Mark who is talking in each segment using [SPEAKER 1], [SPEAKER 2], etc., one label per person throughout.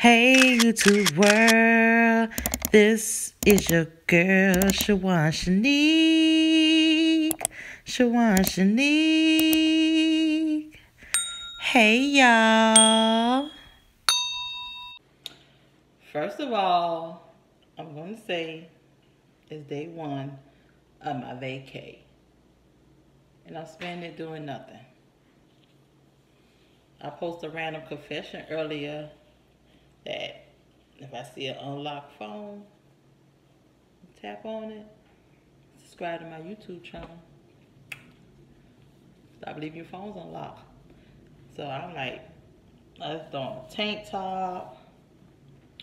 [SPEAKER 1] Hey, YouTube world, this is your girl, Shawan Shenek. Shawan Shenek. Hey, y'all. First of all, I'm going to say it's day one of my vacay. And I'm spending it doing nothing. I posted a random confession earlier if I see an unlocked phone, tap on it, subscribe to my YouTube channel. Stop leaving your phones unlocked. So I'm like, I just doing a tank top.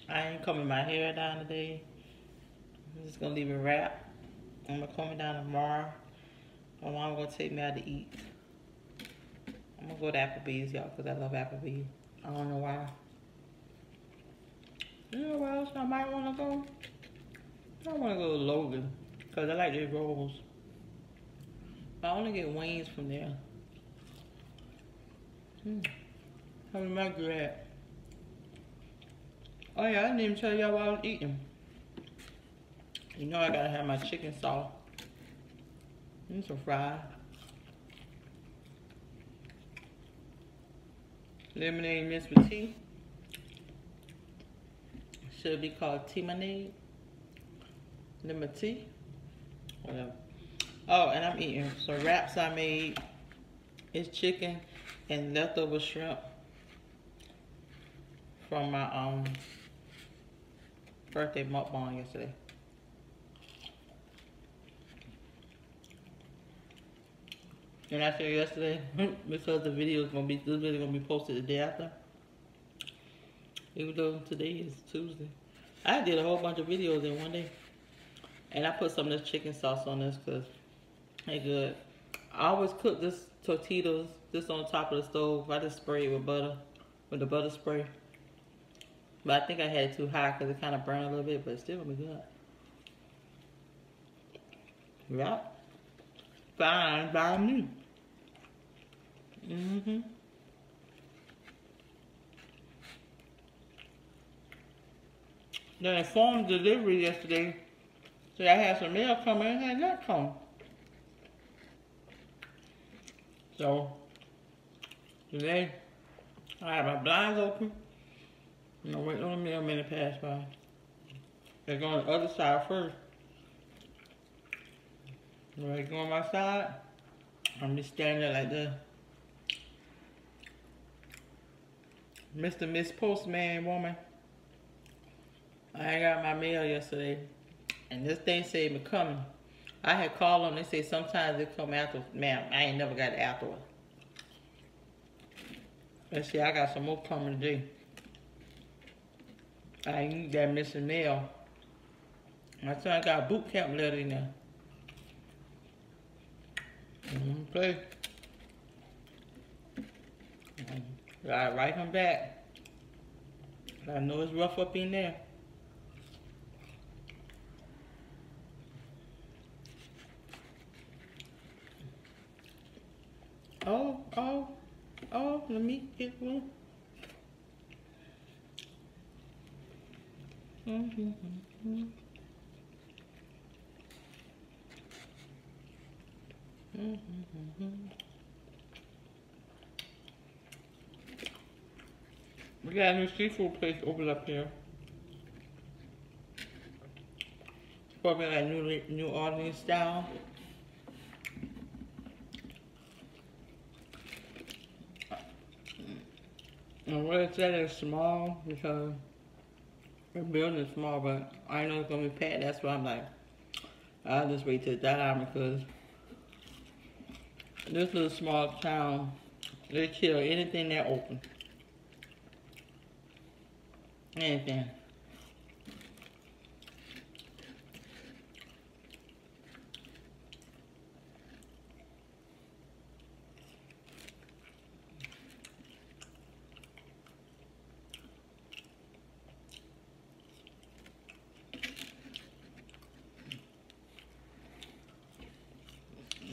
[SPEAKER 1] I ain't combing my hair down today. I'm just gonna leave it wrapped. I'm gonna comb it down tomorrow. My mom gonna take me out to eat. I'm gonna go to Applebee's, y'all, because I love Applebee's. I don't know why. You know where else I might want to go? I want to go to Logan because I like their rolls. I only get wings from there. Hmm. How you? Oh yeah, I didn't even tell y'all what I was eating. You know I gotta have my chicken sauce. And some fries. Lemonade mixed with tea should be called Timonade. Lemon tea. Whatever. Oh, and I'm eating some wraps I made. It's chicken and leftover shrimp from my um birthday mukbang yesterday. And I said yesterday, because the video is gonna be this video gonna be posted the day after even though today is Tuesday. I did a whole bunch of videos in one day. And I put some of this chicken sauce on this because they good. I always cook this tortillas just on top of the stove. I just spray it with butter, with the butter spray. But I think I had it too high because it kind of burned a little bit, but it's still gonna be good. Yep. Fine by me. Mm-hmm. The informed delivery yesterday. So I had some mail come in, had not come. So today I have my blinds open. And I'm waiting on the mailman to pass by. They're going on the other side first. When they go on my side, I'm just standing there like this. Mr. Miss Postman woman. I got my mail yesterday, and this thing said me coming. I had called them. They say sometimes they come after. Ma'am, I ain't never got it afterward. Let's see, I got some more coming today. I need that missing mail. My son got a boot camp letter in there. Mm-hmm, okay. I mm-hmm. write him back. I know it's rough up in there. Oh, oh, oh, let me get one. We got a new seafood place open up here. Probably like New New Orleans style. I'm really said it's small because the building is small, but I know it's gonna be packed. That's why I'm like, I'll just wait till that time because this little small town, they kill anything that open. Anything.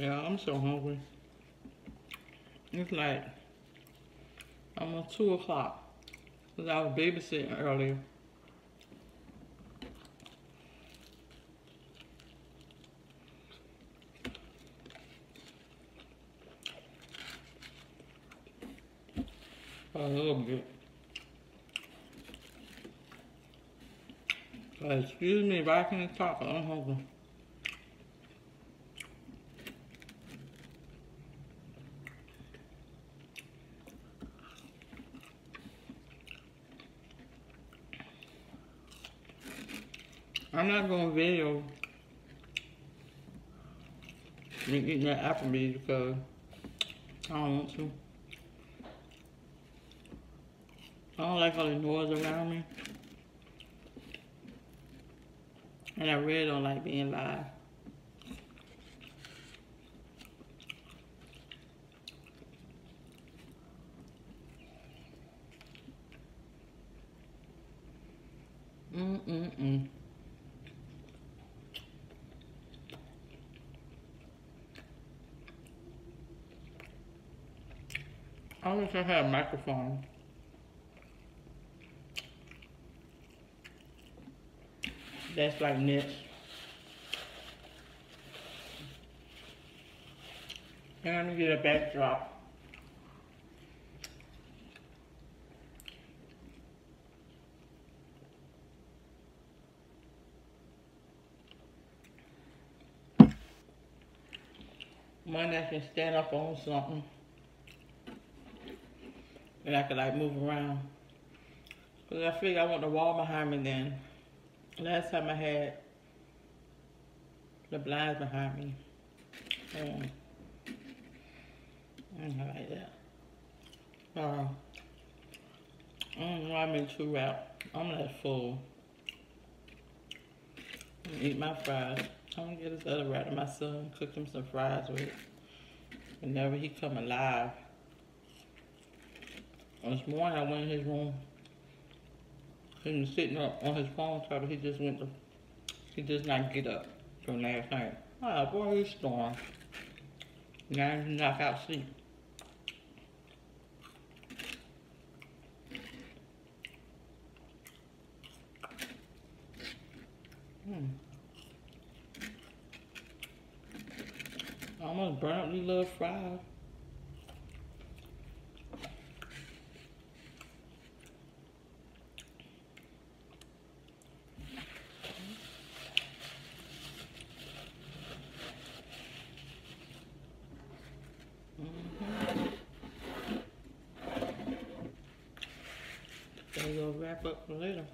[SPEAKER 1] Yeah, I'm so hungry. It's like almost 2 o'clock. Because I was babysitting earlier. A little bit. Excuse me if I can talk, I'm hungry. I'm not going to video me eating that Applebee's because I don't want to. I don't like all the noise around me. And I really don't like being live. Mm-mm-mm. I wish I had a microphone. That's like niche. And gonna get a backdrop. One that can stand up on something. And I could like move around. Cause I figure I want the wall behind me then. Last time I had the blinds behind me. Um, I like that. Uh, I don't know, I'm in too wrap. I'm not full. Eat my fries. I'm gonna get this other rat of my son, cook him some fries with. Whenever he come alive. This morning I went in his room. He was sitting up on his phone trouble. He just went to, he just not get up from last night. Oh boy, he's snoring. Now he's knock out sleep. Hmm. I almost burn up these little fries. Gonna go wrap up for later.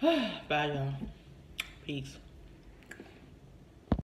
[SPEAKER 1] Bye, y'all. Peace.